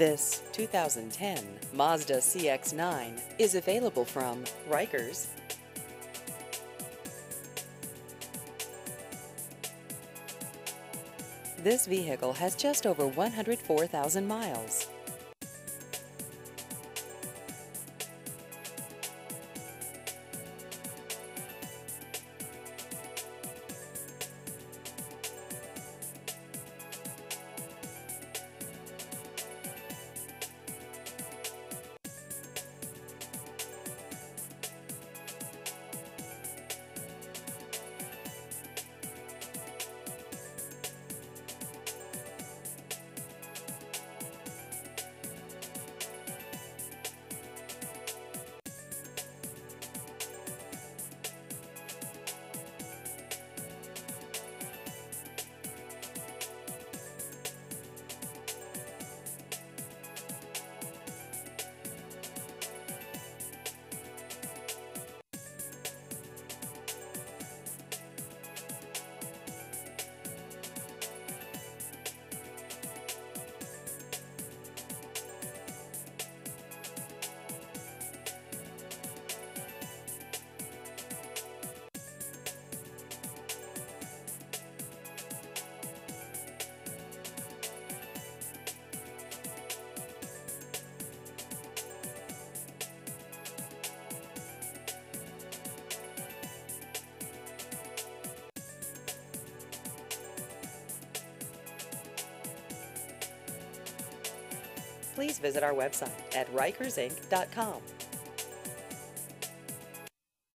This 2010 Mazda CX-9 is available from Rikers. This vehicle has just over 104,000 miles. Please visit our website at rikersinc.com.